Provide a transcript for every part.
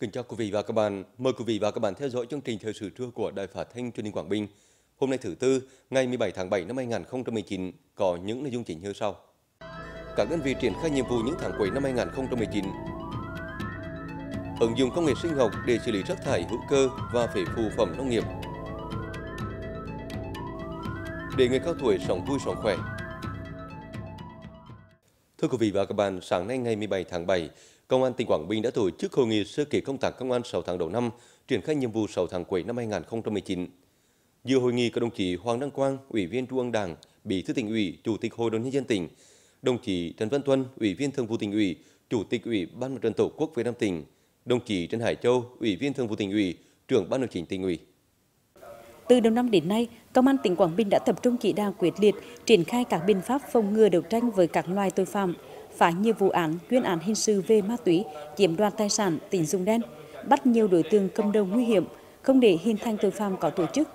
Kính chào quý vị và các bạn. Mời quý vị và các bạn theo dõi chương trình thời sự trưa của Đài Phát thanh Truyền hình Quảng Bình. Hôm nay thứ tư, ngày 17 tháng 7 năm 2019 có những nội dung chính như sau. Các đơn vị triển khai nhiệm vụ những tháng cuối năm 2019. Ứng dụng công nghệ sinh học để xử lý rác thải hữu cơ và phế phụ phẩm nông nghiệp. Để người cao tuổi sống vui sống khỏe. Thưa quý vị và các bạn, sáng nay ngày 17 tháng 7, Công an tỉnh Quảng Bình đã tổ chức hội nghị sơ kết công tác công an 6 tháng đầu năm, triển khai nhiệm vụ 6 tháng cuối năm 2019. Dự hội nghị có đồng chí Hoàng Đăng Quang, Ủy viên Trung ương Đảng, Bí thư tỉnh ủy, Chủ tịch Hội đồng nhân dân tỉnh, đồng chí Trần Văn Tuân, Ủy viên Thường vụ tỉnh ủy, Chủ tịch Ủy ban Mặt trận Tổ quốc Việt Nam tỉnh, đồng chí Trần Hải Châu, Ủy viên Thường vụ tỉnh ủy, trưởng Ban nội chính tỉnh ủy. Từ đầu năm đến nay, Công an tỉnh Quảng Bình đã tập trung chỉ đạo quyết liệt, triển khai các biện pháp phòng ngừa đấu tranh với các loài tội phạm, phá nhiều vụ án, chuyên án hình sự về ma túy, chiếm đoạt tài sản, tín dụng đen, bắt nhiều đối tượng cầm đầu nguy hiểm, không để hình thành tội phạm có tổ chức.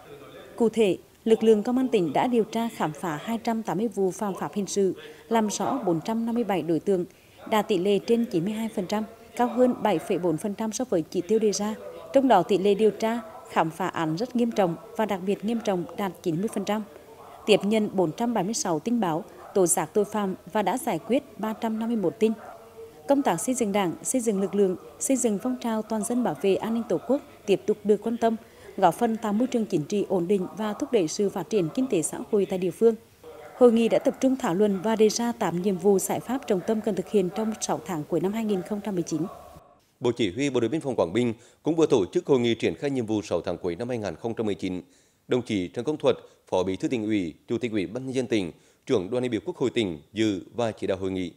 Cụ thể, lực lượng công an tỉnh đã điều tra khám phá 280 vụ phạm pháp hình sự, làm rõ 457 đối tượng, đạt tỷ lệ trên 92%, cao hơn 7,4% so với chỉ tiêu đề ra. Trong đó tỷ lệ điều tra khám phá án rất nghiêm trọng và đặc biệt nghiêm trọng đạt 90%. Tiếp nhận 476 tin báo, tố giác tội phạm và đã giải quyết 351 tin. Công tác xây dựng đảng, xây dựng lực lượng, xây dựng phong trào toàn dân bảo vệ an ninh Tổ quốc tiếp tục được quan tâm, góp phần tạo môi trường chính trị ổn định và thúc đẩy sự phát triển kinh tế xã hội tại địa phương. Hội nghị đã tập trung thảo luận và đề ra 8 nhiệm vụ giải pháp trọng tâm cần thực hiện trong 6 tháng cuối năm 2019. Bộ Chỉ huy Bộ đội Biên phòng Quảng Bình cũng vừa tổ chức hội nghị triển khai nhiệm vụ 6 tháng cuối năm 2019. Đồng chí Trần Công Thuật, Phó Bí thư tỉnh ủy, Chủ tịch Ủy ban nhân dân tỉnh, trưởng đoàn đại biểu Quốc hội tỉnh dự và chỉ đạo hội nghị.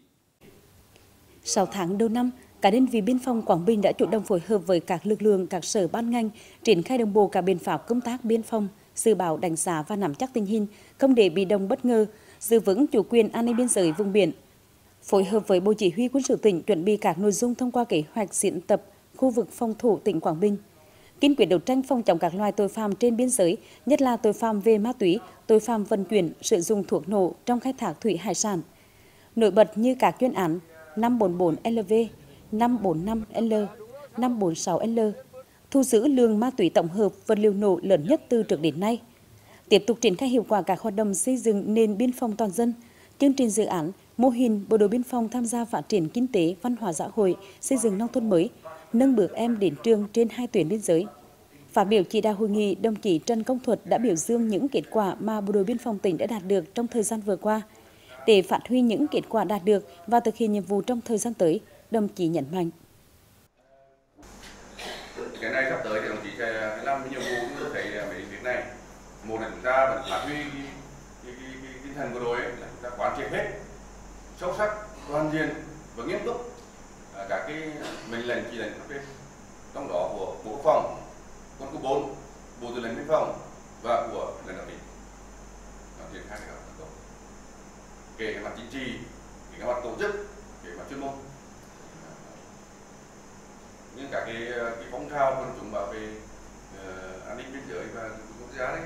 6 tháng đầu năm, cả đơn vị biên phòng Quảng Bình đã chủ động phối hợp với các lực lượng, các sở ban ngành triển khai đồng bộ các biện pháp công tác biên phòng, dự báo đánh giá và nắm chắc tình hình, không để bị động bất ngờ, giữ vững chủ quyền an ninh biên giới vùng biển. Phối hợp với Bộ Chỉ huy quân sự tỉnh chuẩn bị các nội dung thông qua kế hoạch diễn tập khu vực phòng thủ tỉnh Quảng Bình kiên quyết đấu tranh phòng chống các loài tội phạm trên biên giới, nhất là tội phạm về ma túy, tội phạm vận chuyển, sử dụng thuốc nổ trong khai thác thủy hải sản. Nổi bật như các chuyên án 544LV, 545L, 546L, thu giữ lượng ma túy tổng hợp vật liệu nổ lớn nhất từ trước đến nay. Tiếp tục triển khai hiệu quả các hoạt động xây dựng nền biên phòng toàn dân, chương trình dự án, mô hình bộ đội biên phòng tham gia phát triển kinh tế, văn hóa xã hội, xây dựng nông thôn mới, nâng bước em đến trường trên hai tuyến biên giới. Phát biểu chỉ đạo hội nghị, đồng chí Trần Công Thuật đã biểu dương những kết quả mà Bộ đội Biên phòng tỉnh đã đạt được trong thời gian vừa qua. Để phát huy những kết quả đạt được và thực hiện nhiệm vụ trong thời gian tới, đồng chí nhấn mạnh. Cái này sắp tới thì đồng chí sẽ làm nhiệm vụ cũng thấy mấy việc này. Một là chúng ta vẫn phát huy cái tinh thần của đội là chúng ta quán triệt hết sâu sắc, toàn diện và nghiêm túc các cái mệnh lệnh chỉ lệnh cấp trên trong đó của bộ quốc phòng quân khu 4 bộ tư lệnh biên phòng và của lãnh đạo tỉnh. Triển khai cái tốt kể cả mặt chính trị, kể cả mặt tổ chức, kể cả mặt chuyên môn. Nhưng các cái cái phong trào quân chúng bảo vệ uh, an ninh biên giới và quốc gia đấy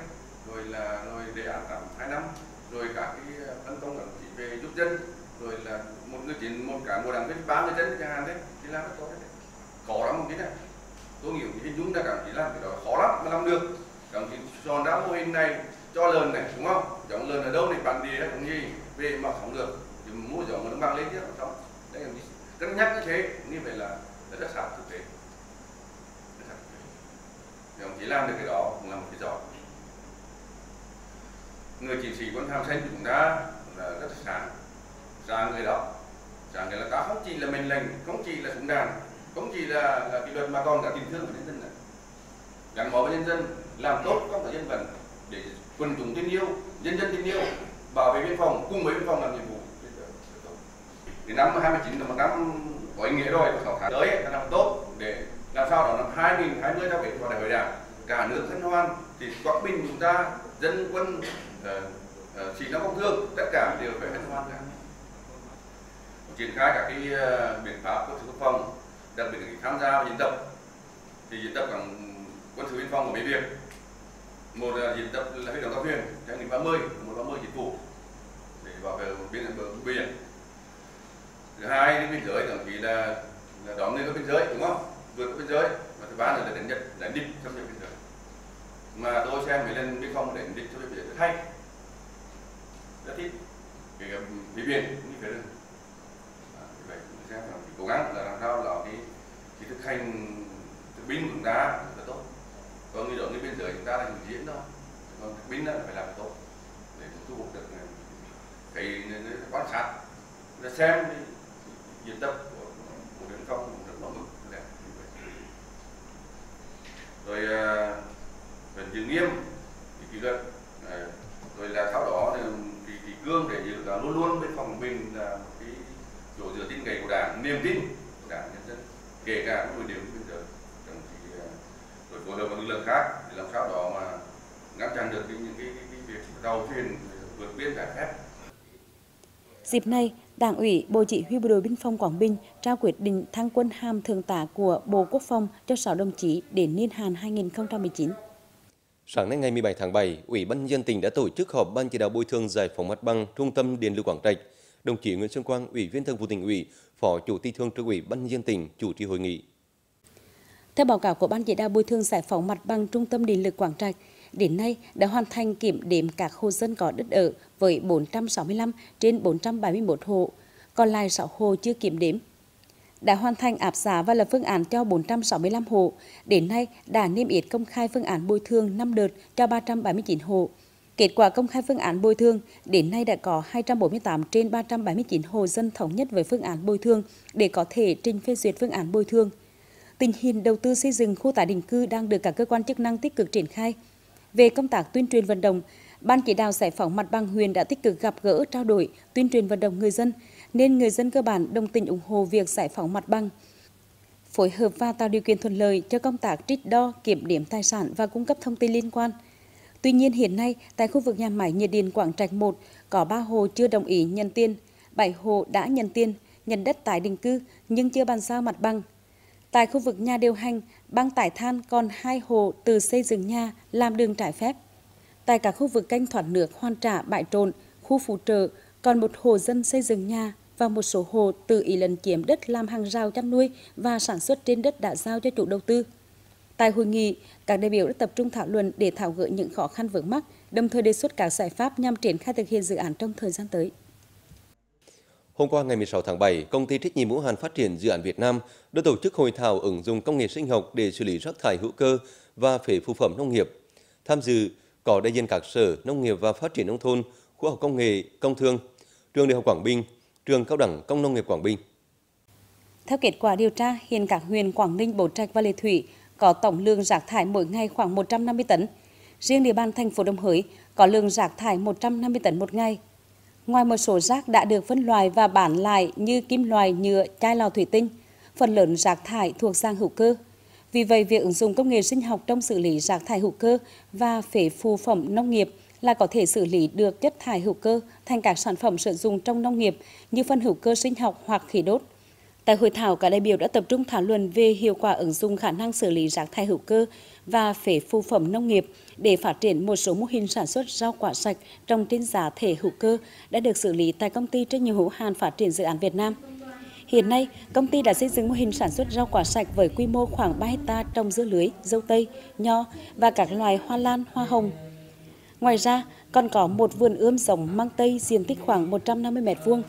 rồi là rồi đề án tám hai năm rồi các cái phân công các chỉ về giúp dân rồi là một người chiến một cả một đảng viên ba người dân chẳng hạn đấy thì làm rất tốt đấy khó lắm một cái này tôi nghĩ hình dung là cảm chỉ làm cái đó khó lắm mà làm được cảm đá ra mô hình này cho lợn này, đúng không? Giống lợn ở đâu này, bán địa cũng gì về mà không được thì mua giống nó mang lên chứ, không đấy là cân nhắc như thế như vậy là rất là sát thực tế. Thì ông chỉ làm được cái đó cũng là một cái giỏi người chiến sĩ quân hàm xanh chúng ta là rất sáng. Sáng người đó. Sáng người là ta không chỉ là mệnh lệnh, không chỉ là súng đạn, không chỉ là là kỷ luật mà còn cả tình thương của nhân dân này gắn bó với nhân dân làm tốt công tác dân vận để quần chúng tin yêu nhân dân tin yêu bảo vệ biên phòng cùng với biên phòng làm nhiệm vụ. Thì năm 29 là một năm có ý nghĩa rồi sáu tháng tới là năm tốt để làm sao đó năm 2020 ta về vào đại hội đảng cả nước thân hoan thì quảng bình chúng ta dân quân uh, uh, chỉ nó công thương tất cả đều phải thân hoan cả. Triển khai các cái ờ, biện pháp quân sự quốc phòng đặc biệt là tham gia vào diễn tập. Thì diễn tập bằng quân sự biên phòng của mấy việt một là diễn tập là huy động tàu thuyền theo nghị 30 một 30 chính phủ để bảo vệ biên bờ biển. Thứ hai đến biên giới thậm chí là, là đón người có biên giới đúng không? Vượt qua biên giới. Và thứ ba là đánh nhật đánh địch xâm nhập biên giới. Mà tôi xem mấy lần biên phòng đánh địch xâm nhập biên giới rất hay. Rất thích. Kể cả phía biển cũng như phía rừng. À, vậy xem là cố gắng là làm sao là cái cái thực hành thực binh của chúng ta còn người đó người bên dưới chúng ta là những diễn thôi. Còn thực binh là phải làm tốt để thu hút được ừ, cái quan sát. Là xem cái diễn tập của của biên công cũng rất là mực đẹp rồi à, vẫn giữ nghiêm cái kỷ luật à, rồi là sau đó thì cái, cái cương để giữ là luôn luôn bên phòng mình là một cái chỗ dựa tin cậy của đảng niềm tin của đảng nhân dân kể cả các nội điểm bây giờ trong thì rồi phối hợp với lực lượng khác để làm sao đó mà ngăn chặn được cái, những cái, cái, cái việc tàu thuyền vượt biên trái phép Dịp này, Đảng ủy Bộ Chỉ huy Bộ đội Biên phòng Quảng Bình trao quyết định thăng quân hàm thượng tá của Bộ Quốc phòng cho 6 đồng chí đến niên hạn 2019. Sáng nay ngày 17 tháng 7, Ủy ban nhân dân tỉnh đã tổ chức họp ban chỉ đạo bồi thường giải phóng mặt bằng Trung tâm Điện lực Quảng Trạch. Đồng chí Nguyễn Xuân Quang, Ủy viên Thường vụ tỉnh ủy, Phó Chủ tịch Thường trực Ủy ban nhân dân tỉnh chủ trì hội nghị. Theo báo cáo của ban chỉ đạo bồi thường giải phóng mặt bằng Trung tâm Điện lực Quảng Trạch, đến nay đã hoàn thành kiểm đếm các hộ dân có đất ở với 465 trên 471 hộ, còn lại 6 hộ chưa kiểm đếm. Đã hoàn thành áp giá và lập phương án cho 465 hộ, đến nay đã niêm yết công khai phương án bồi thường 5 đợt cho 379 hộ. Kết quả công khai phương án bồi thường, đến nay đã có 248 trên 379 hộ dân thống nhất với phương án bồi thường để có thể trình phê duyệt phương án bồi thường. Tình hình đầu tư xây dựng khu tái định cư đang được các cơ quan chức năng tích cực triển khai. Về công tác tuyên truyền vận động, Ban chỉ đạo giải phóng mặt bằng huyện đã tích cực gặp gỡ, trao đổi, tuyên truyền vận động người dân, nên người dân cơ bản đồng tình ủng hộ việc giải phóng mặt bằng. Phối hợp và tạo điều kiện thuận lợi cho công tác trích đo, kiểm điểm tài sản và cung cấp thông tin liên quan. Tuy nhiên hiện nay, tại khu vực nhà máy nhiệt điện Quảng Trạch 1 có 3 hồ chưa đồng ý nhận tiền, 7 hồ đã nhận tiền, nhận đất tái định cư nhưng chưa bàn giao mặt bằng. Tại khu vực nhà điều hành, băng tải than còn hai hồ từ xây dựng nhà làm đường trái phép. Tại các khu vực canh thoát nước Hoan Trả, Bãi Trộn, khu phụ trợ, còn một hồ dân xây dựng nhà và một số hồ tự ý lấn chiếm đất làm hàng rào chăn nuôi và sản xuất trên đất đã giao cho chủ đầu tư. Tại hội nghị, các đại biểu đã tập trung thảo luận để thảo gỡ những khó khăn vướng mắc, đồng thời đề xuất các giải pháp nhằm triển khai thực hiện dự án trong thời gian tới. Hôm qua ngày 16 tháng 7, công ty trách nhiệm hữu hạn phát triển dự án Việt Nam đã tổ chức hội thảo ứng dụng công nghệ sinh học để xử lý rác thải hữu cơ và phế phụ phẩm nông nghiệp. Tham dự có đại diện các sở nông nghiệp và phát triển nông thôn, khoa học công nghệ, công thương, trường đại học Quảng Bình, trường cao đẳng công nông nghiệp Quảng Bình. Theo kết quả điều tra, hiện các huyện Quảng Ninh, Bố Trạch và Lệ Thủy có tổng lượng rác thải mỗi ngày khoảng 150 tấn. Riêng địa bàn thành phố Đồng Hới có lượng rác thải 150 tấn một ngày. Ngoài một số rác đã được phân loại và bán lại như kim loại, nhựa, chai lọ thủy tinh, phần lớn rác thải thuộc sang hữu cơ. Vì vậy, việc ứng dụng công nghệ sinh học trong xử lý rác thải hữu cơ và phế phụ phẩm nông nghiệp là có thể xử lý được chất thải hữu cơ thành các sản phẩm sử dụng trong nông nghiệp như phân hữu cơ sinh học hoặc khí đốt. Tại hội thảo, các đại biểu đã tập trung thảo luận về hiệu quả ứng dụng khả năng xử lý rác thải hữu cơ và phế phụ phẩm nông nghiệp để phát triển một số mô hình sản xuất rau quả sạch trồng trên giá thể hữu cơ đã được xử lý tại công ty trách nhiệm hữu hạn phát triển dự án Việt Nam. Hiện nay, công ty đã xây dựng mô hình sản xuất rau quả sạch với quy mô khoảng 3 hecta trồng dưa lưới, dâu tây, nho và các loài hoa lan, hoa hồng. Ngoài ra, còn có một vườn ươm giống mang tây diện tích khoảng 150 m2.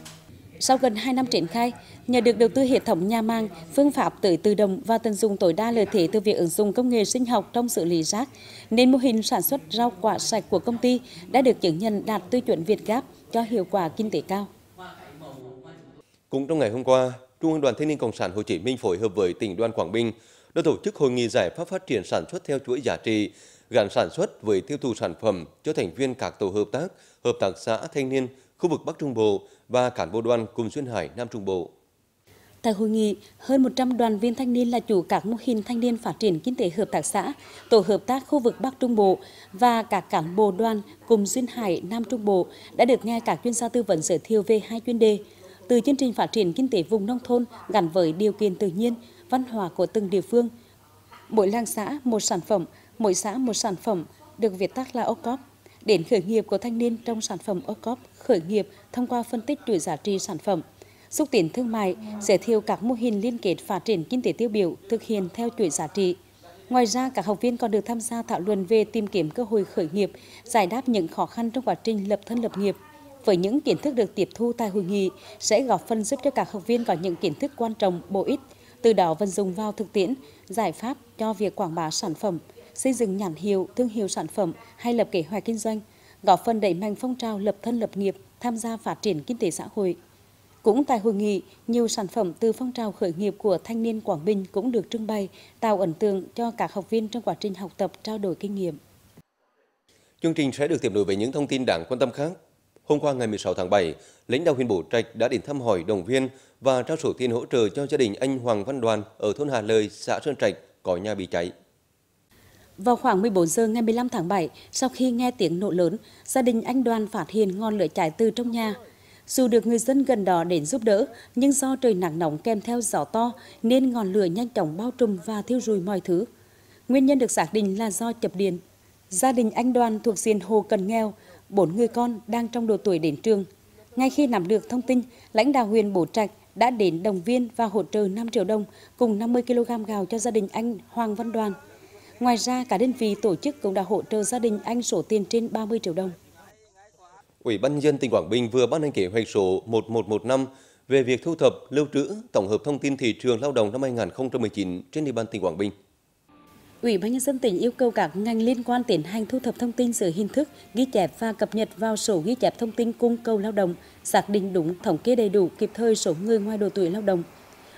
Sau gần 2 năm triển khai, nhờ được đầu tư hệ thống nhà màng, phương pháp tưới tự động và tận dụng tối đa lợi thế từ việc ứng dụng công nghệ sinh học trong xử lý rác, nên mô hình sản xuất rau quả sạch của công ty đã được chứng nhận đạt tiêu chuẩn Việt Gáp cho hiệu quả kinh tế cao. Cũng trong ngày hôm qua, Trung ương Đoàn Thanh niên Cộng sản Hồ Chí Minh phối hợp với tỉnh đoàn Quảng Bình đã tổ chức hội nghị giải pháp phát triển sản xuất theo chuỗi giá trị, gắn sản xuất với tiêu thụ sản phẩm cho thành viên các tổ hợp tác, hợp tác xã thanh niên khu vực Bắc Trung Bộ và cán bộ đoàn cùng Duyên Hải Nam Trung Bộ. Tại hội nghị, hơn 100 đoàn viên thanh niên là chủ các mô hình thanh niên phát triển kinh tế hợp tác xã, tổ hợp tác khu vực Bắc Trung Bộ và các cán bộ đoàn cùng Duyên Hải Nam Trung Bộ đã được nghe các chuyên gia tư vấn giới thiệu về hai chuyên đề từ chương trình phát triển kinh tế vùng nông thôn gắn với điều kiện tự nhiên, văn hóa của từng địa phương. Mỗi làng xã một sản phẩm, mỗi xã một sản phẩm được viết tắt là OCOP đến khởi nghiệp của thanh niên trong sản phẩm OCOP khởi nghiệp thông qua phân tích chuỗi giá trị sản phẩm, xúc tiến thương mại, giới thiệu các mô hình liên kết phát triển kinh tế tiêu biểu thực hiện theo chuỗi giá trị. Ngoài ra, các học viên còn được tham gia thảo luận về tìm kiếm cơ hội khởi nghiệp, giải đáp những khó khăn trong quá trình lập thân lập nghiệp. Với những kiến thức được tiếp thu tại hội nghị sẽ góp phần giúp cho các học viên có những kiến thức quan trọng, bổ ích, từ đó vận dụng vào thực tiễn, giải pháp cho việc quảng bá sản phẩm, xây dựng nhãn hiệu, thương hiệu sản phẩm hay lập kế hoạch kinh doanh, góp phần đẩy mạnh phong trào lập thân lập nghiệp, tham gia phát triển kinh tế xã hội. Cũng tại hội nghị, nhiều sản phẩm từ phong trào khởi nghiệp của thanh niên Quảng Bình cũng được trưng bày, tạo ấn tượng cho các học viên trong quá trình học tập trao đổi kinh nghiệm. Chương trình sẽ được tiếp nối với những thông tin đáng quan tâm khác. Hôm qua ngày 16 tháng 7, lãnh đạo huyện Bố Trạch đã đến thăm hỏi động viên và trao số tiền hỗ trợ cho gia đình anh Hoàng Văn Đoàn ở thôn Hà Lời, xã Sơn Trạch có nhà bị cháy. Vào khoảng 14 giờ ngày 15 tháng 7, sau khi nghe tiếng nổ lớn, gia đình anh Đoàn phát hiện ngọn lửa cháy từ trong nhà. Dù được người dân gần đó đến giúp đỡ, nhưng do trời nắng nóng kèm theo gió to nên ngọn lửa nhanh chóng bao trùm và thiêu rụi mọi thứ. Nguyên nhân được xác định là do chập điện. Gia đình anh Đoàn thuộc diện Hồ Cần Nghèo, bốn người con đang trong độ tuổi đến trường. Ngay khi nắm được thông tin, lãnh đạo huyện Bố Trạch đã đến động viên và hỗ trợ 5 triệu đồng cùng 50 kg gạo cho gia đình anh Hoàng Văn Đoàn. Ngoài ra, cả đơn vị tổ chức cũng đã hỗ trợ gia đình anh số tiền trên 30 triệu đồng. Ủy ban nhân dân tỉnh Quảng Bình vừa ban hành kế hoạch số 1115 về việc thu thập, lưu trữ, tổng hợp thông tin thị trường lao động năm 2019 trên địa bàn tỉnh Quảng Bình. Ủy ban nhân dân tỉnh yêu cầu các ngành liên quan tiến hành thu thập thông tin dưới hình thức ghi chép và cập nhật vào sổ ghi chép thông tin cung cầu lao động, xác định đúng thống kê đầy đủ kịp thời số người ngoài độ tuổi lao động,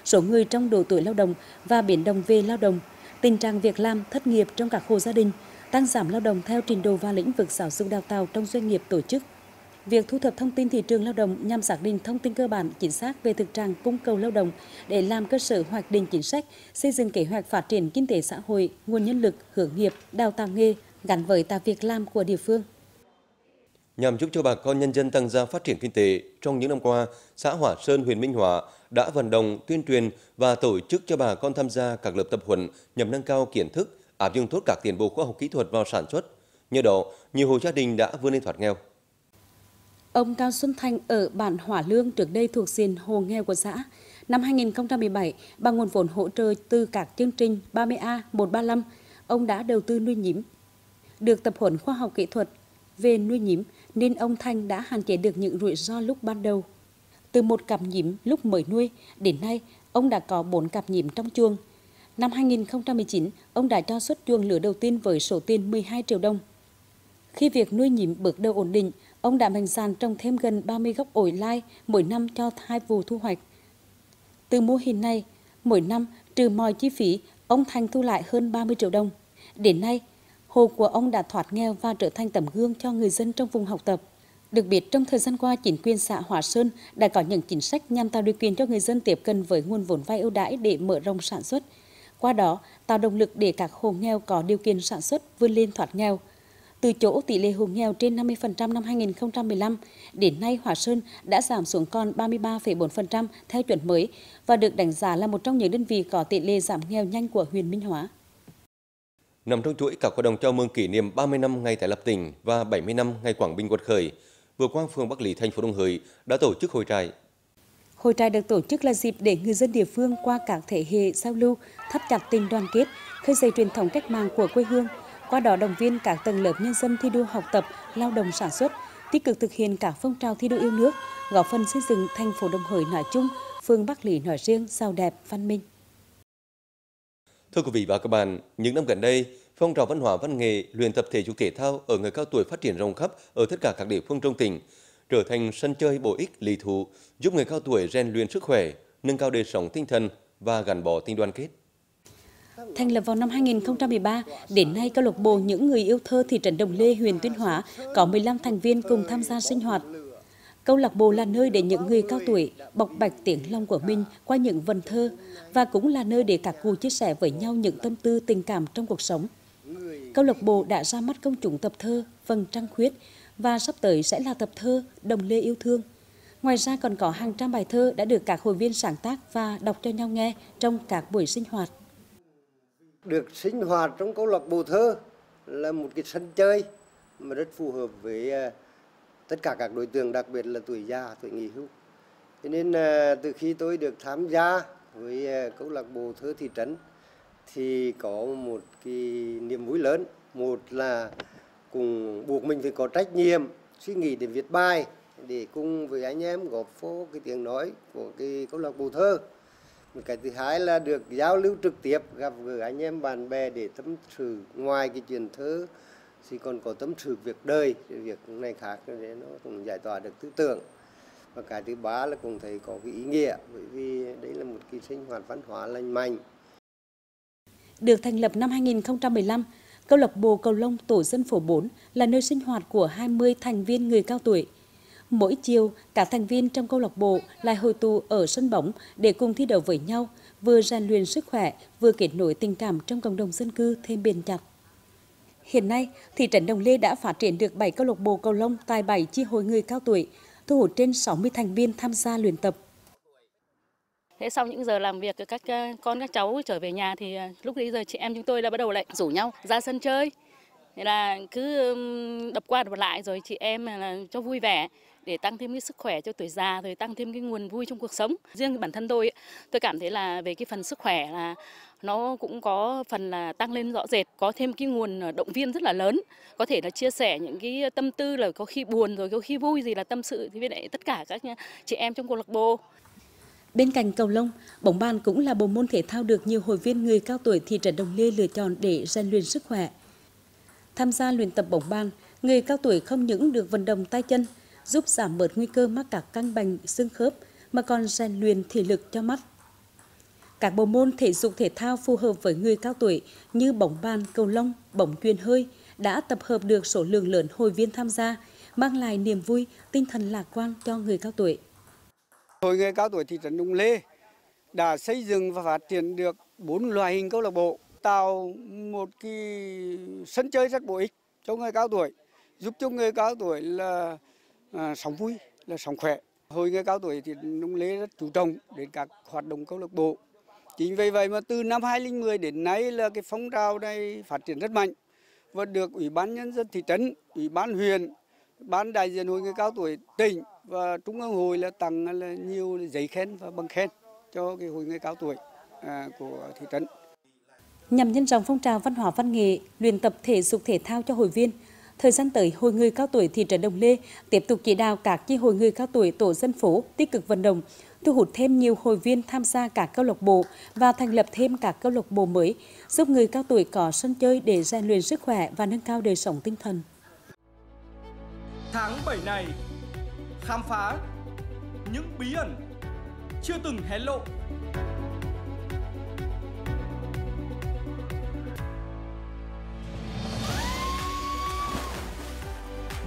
số người trong độ tuổi lao động và biến động về lao động, tình trạng việc làm, thất nghiệp trong các hộ gia đình, tăng giảm lao động theo trình độ và lĩnh vực giáo dục đào tạo trong doanh nghiệp tổ chức. Việc thu thập thông tin thị trường lao động nhằm xác định thông tin cơ bản chính xác về thực trạng cung cầu lao động để làm cơ sở hoạch định chính sách, xây dựng kế hoạch phát triển kinh tế xã hội, nguồn nhân lực, hướng nghiệp, đào tạo nghề gắn với tạo việc làm của địa phương. Nhằm giúp cho bà con nhân dân tăng gia phát triển kinh tế, trong những năm qua, xã Hỏa Sơn, huyện Minh Hóa đã vận động, tuyên truyền và tổ chức cho bà con tham gia các lớp tập huấn nhằm nâng cao kiến thức, áp dụng tốt các tiến bộ khoa học kỹ thuật vào sản xuất. Nhờ đó, nhiều hộ gia đình đã vươn lên thoát nghèo. Ông Cao Xuân Thanh ở bản Hỏa Lương trước đây thuộc diện hồ nghèo của xã. Năm 2017, bằng nguồn vốn hỗ trợ từ các chương trình 30A, 135, ông đã đầu tư nuôi nhím. Được tập huấn khoa học kỹ thuật về nuôi nhím nên ông Thanh đã hạn chế được những rủi ro lúc ban đầu. Từ một cặp nhím lúc mới nuôi, đến nay ông đã có 4 cặp nhím trong chuông. Năm 2019, ông đã cho xuất chuông lửa đầu tiên với số tiền 12 triệu đồng. Khi việc nuôi nhím bước đầu ổn định, ông đã mạnh dạn trồng thêm gần 30 gốc ổi lai mỗi năm cho hai vụ thu hoạch. Từ mô hình này, mỗi năm trừ mọi chi phí, ông Thành thu lại hơn 30 triệu đồng. Đến nay, hồ của ông đã thoát nghèo và trở thành tấm gương cho người dân trong vùng học tập. Được biết, trong thời gian qua, chính quyền xã Hòa Sơn đã có những chính sách nhằm tạo điều kiện cho người dân tiếp cận với nguồn vốn vay ưu đãi để mở rộng sản xuất. Qua đó, tạo động lực để các hộ nghèo có điều kiện sản xuất vươn lên thoát nghèo. Từ chỗ tỷ lệ hộ nghèo trên 50% năm 2015, đến nay Hòa Sơn đã giảm xuống còn 33,4% theo chuẩn mới và được đánh giá là một trong những đơn vị có tỷ lệ giảm nghèo nhanh của huyện Minh Hóa. Nằm trong chuỗi các hoạt động chào mừng kỷ niệm 30 năm ngày tái lập tỉnh và 70 năm ngày Quảng Bình quật khởi, vừa qua phường Bắc Lý thành phố Đồng Hới đã tổ chức hội trại. Hội trại được tổ chức là dịp để người dân địa phương qua các thế hệ giao lưu, thắt chặt tình đoàn kết, khơi dậy truyền thống cách mạng của quê hương, qua đó động viên các tầng lớp nhân dân thi đua học tập, lao động sản xuất, tích cực thực hiện các phong trào thi đua yêu nước, góp phần xây dựng thành phố Đồng Hới nói chung, phường Bắc Lý nói riêng giàu đẹp, văn minh. Thưa quý vị và các bạn, những năm gần đây, phong trào văn hóa văn nghệ, luyện tập thể dục thể thao ở người cao tuổi phát triển rộng khắp ở tất cả các địa phương trong tỉnh, trở thành sân chơi bổ ích lý thú, giúp người cao tuổi rèn luyện sức khỏe, nâng cao đời sống tinh thần và gắn bó tình đoàn kết. Thành lập vào năm 2013, đến nay câu lạc bộ những người yêu thơ thị trấn Đồng Lê, huyện Tuyên Hóa có 15 thành viên cùng tham gia sinh hoạt. Câu lạc bộ là nơi để những người cao tuổi bộc bạch tiếng lòng của mình qua những vần thơ và cũng là nơi để các cụ chia sẻ với nhau những tâm tư, tình cảm trong cuộc sống. Câu lạc bộ đã ra mắt công chúng tập thơ Vầng Trăng Khuyết và sắp tới sẽ là tập thơ Đồng Lê Yêu Thương. Ngoài ra còn có hàng trăm bài thơ đã được các hội viên sáng tác và đọc cho nhau nghe trong các buổi sinh hoạt. Được sinh hoạt trong câu lạc bộ thơ là một cái sân chơi mà rất phù hợp với à, tất cả các đối tượng, đặc biệt là tuổi già, tuổi nghỉ hưu. Cho nên à, từ khi tôi được tham gia với à, câu lạc bộ thơ thị trấn thì có một cái niềm vui lớn. Một là cùng buộc mình phải có trách nhiệm suy nghĩ để viết bài để cùng với anh em góp phố cái tiếng nói của cái câu lạc bộ thơ một cái thứ hai là được giao lưu trực tiếp gặp gỡ anh em bạn bè để tâm sự ngoài cái chuyện thơ thì còn có tâm sự việc đời việc này khác để nó cũng giải tỏa được tư tưởng. Và cái thứ ba là cũng thấy có cái ý nghĩa bởi vì đấy là một cái sinh hoạt văn hóa lành mạnh. Được thành lập năm 2015 câu lạc bộ cầu lông tổ dân phố 4 là nơi sinh hoạt của 20 thành viên người cao tuổi. Mỗi chiều, các thành viên trong câu lạc bộ lại hội tụ ở sân bóng để cùng thi đấu với nhau, vừa rèn luyện sức khỏe, vừa kết nối tình cảm trong cộng đồng dân cư thêm bền chặt. Hiện nay, thị trấn Đồng Lê đã phát triển được 7 câu lạc bộ cầu lông tại 7 chi hội người cao tuổi, thu hút trên 60 thành viên tham gia luyện tập. Thế sau những giờ làm việc các ờ, con các cháu trở về nhà thì ờ, lúc bây giờ chị em chúng tôi đã bắt đầu lại rủ nhau ra sân chơi. Thế là cứ đập qua đập lại rồi chị em là cho vui vẻ để tăng thêm cái sức khỏe cho tuổi già rồi tăng thêm cái nguồn vui trong cuộc sống. Riêng bản thân tôi tôi cảm thấy là về cái phần sức khỏe là nó cũng có phần là tăng lên rõ rệt, có thêm cái nguồn ờ, động viên rất là lớn, có thể là chia sẻ những cái tâm tư là có khi buồn rồi có khi vui gì là tâm sự thì với lại tất cả các ờ, chị em trong câu lạc bộ. Bên cạnh cầu lông, bóng bàn cũng là bộ môn thể thao được nhiều hội viên người cao tuổi thị trấn Đồng Lê lựa chọn để rèn luyện sức khỏe. Tham gia luyện tập bóng bàn, người cao tuổi không những được vận động tay chân, giúp giảm bớt nguy cơ mắc các căn bệnh xương khớp mà còn rèn luyện thể lực cho mắt. Các bộ môn thể dục thể thao phù hợp với người cao tuổi như bóng bàn, cầu lông, bóng chuyền hơi đã tập hợp được số lượng lớn hội viên tham gia, mang lại niềm vui, tinh thần lạc quan cho người cao tuổi. Hội người cao tuổi thị trấn Đông Lê đã xây dựng và phát triển được bốn loại hình câu lạc bộ, tạo một cái sân chơi rất bổ ích cho người cao tuổi, giúp cho người cao tuổi là à, sống vui là sống khỏe. Hội người cao tuổi thì nông lê rất chú trọng đến các hoạt động câu lạc bộ. Chính vì vậy mà từ năm 2010 đến nay là cái phong trào này phát triển rất mạnh và được ủy ban nhân dân thị trấn ủy ban huyện ban đại diện hội người cao tuổi tỉnh và trung ương hội là tặng là nhiều giấy khen và bằng khen cho cái hội người cao tuổi à, của thị trấn. Nhằm nhân rộng phong trào văn hóa văn nghệ luyện tập thể dục thể thao cho hội viên Thời gian tới, Hội người cao tuổi thị trấn Đồng Lê tiếp tục chỉ đạo các chi hội người cao tuổi tổ dân phố tích cực vận động, thu hút thêm nhiều hội viên tham gia các câu lạc bộ và thành lập thêm các câu lạc bộ mới, giúp người cao tuổi có sân chơi để rèn luyện sức khỏe và nâng cao đời sống tinh thần. Tháng 7 này, khám phá những bí ẩn chưa từng hé lộ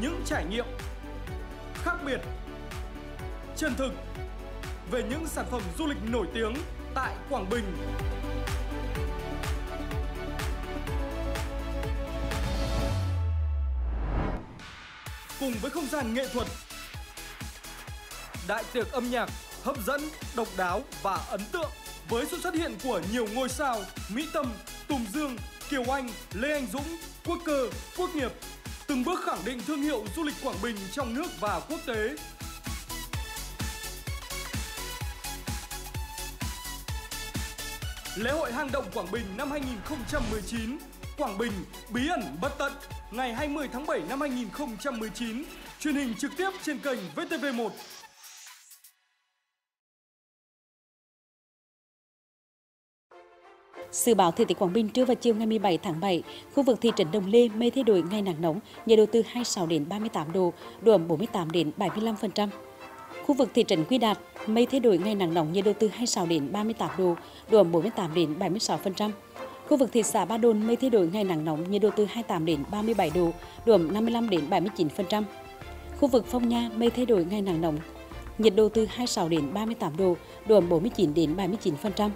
những trải nghiệm khác biệt, chân thực về những sản phẩm du lịch nổi tiếng tại Quảng Bình. Cùng với không gian nghệ thuật, đại tiệc âm nhạc hấp dẫn, độc đáo và ấn tượng với sự xuất hiện của nhiều ngôi sao Mỹ Tâm, Tùng Dương, Kiều Anh, Lê Anh Dũng, Quốc Cơ, Quốc Nghiệp từng bước khẳng định thương hiệu du lịch Quảng Bình trong nước và quốc tế. Lễ hội hang động Quảng Bình năm 2019 Quảng Bình, bí ẩn, bất tận, ngày 20 tháng 7 năm 2019 truyền hình trực tiếp trên kênh VTV1 Dự báo thời tiết Quảng Bình trưa và chiều ngày 17 tháng 7, khu vực thị trấn Đồng Lê mây thay đổi ngày nắng nóng, nhiệt độ từ 26 đến 38 độ, độ ẩm 48 đến 75%. Khu vực thị trấn Quy Đạt, mây thay đổi ngày nắng nóng, nhiệt độ từ 26 đến 38 độ, độ ẩm 48 đến 76%. Khu vực thị xã Ba Đồn mây thay đổi ngày nắng nóng, nhiệt độ từ 28 đến 37 độ, độ ẩm 55 đến 79%. Khu vực Phong Nha mây thay đổi ngày nắng nóng, nhiệt độ từ 26 đến 38 độ, độ ẩm 49 đến 79%.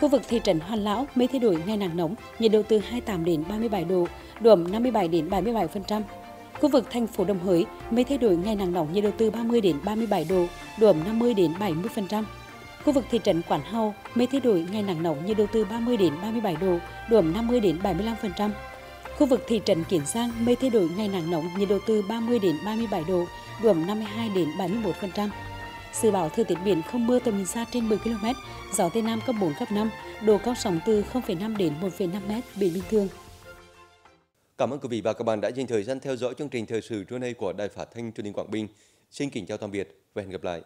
Khu vực thị trấn Hoàn Lão mây thay đổi ngày nắng nóng, nhiệt độ từ 28 đến 37 độ, độ ẩm 57 đến 77%. Khu vực thành phố Đồng Hới mây thay đổi ngày nắng nóng, nhiệt độ từ 30 đến 37 độ, độ ẩm 50 đến 70%. Khu vực thị trấn Quảng Hào mây thay đổi ngày nắng nóng, nhiệt độ từ 30 đến 37 độ, độ ẩm 50 đến 75%. Khu vực thị trấn Kiến Giang mây thay đổi ngày nắng nóng, nhiệt độ từ 30 đến 37 độ, độ ẩm 52 đến 71%. Dự báo thời tiết biển không mưa tầm nhìn xa trên 10 km, gió Tây Nam cấp 4, cấp 5, độ cao sóng từ 0,5 đến 1,5 m, biển bình thường. Cảm ơn quý vị và các bạn đã dành thời gian theo dõi chương trình thời sự trưa nay của Đài Phát thanh Truyền hình Quảng Bình. Xin kính chào tạm biệt và hẹn gặp lại.